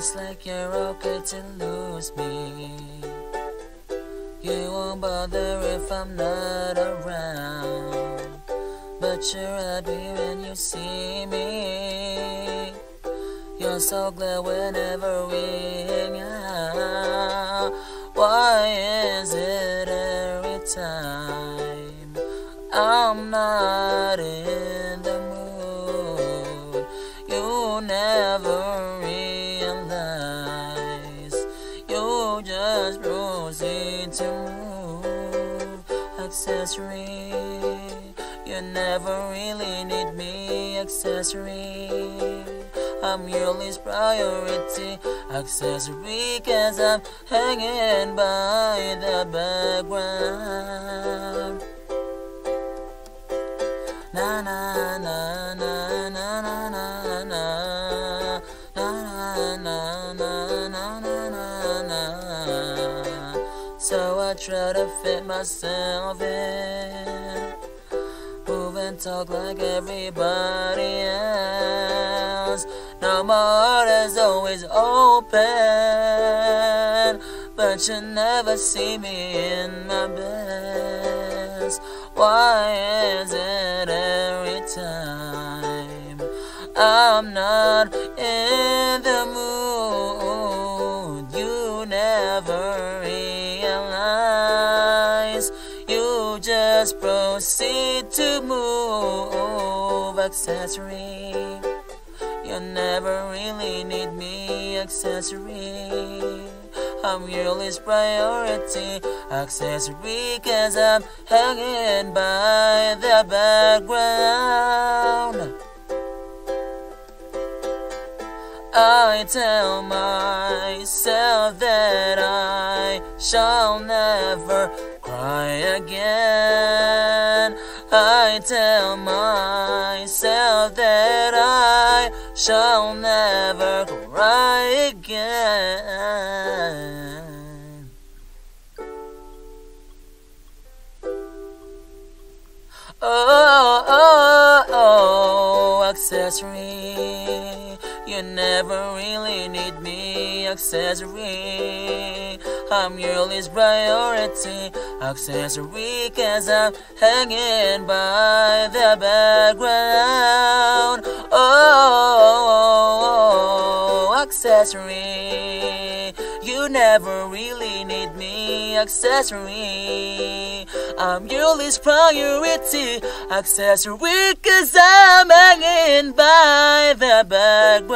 It's like you're okay to lose me. You won't bother if I'm not around. But you're happy when you see me. You're so glad whenever we hang out. Time I'm not in the mood? You never realize. You just proceed to move. Accessory. You never really need me. Accessory. I'm your least priority. Accessory cause I'm hanging by the background. Na na na na na na na na. Na na na na na na na. So I try to fit myself in. Move and talk like everybody else heart is always open, but you never see me in my best. Why is it every time I'm not in the mood? You never realize. You just proceed to move accessory. You never really need me, accessory. I'm your least priority, accessory, cause I'm hanging by the background. I tell myself that I shall never cry again. I tell myself that shall never cry again. Oh, oh, oh, accessory. You never really need me, accessory. I'm your least priority, accessory, cause I'm hanging by the background. Accessory. You never really need me, accessory. I'm your least priority, accessory, cause I'm hanging by the background.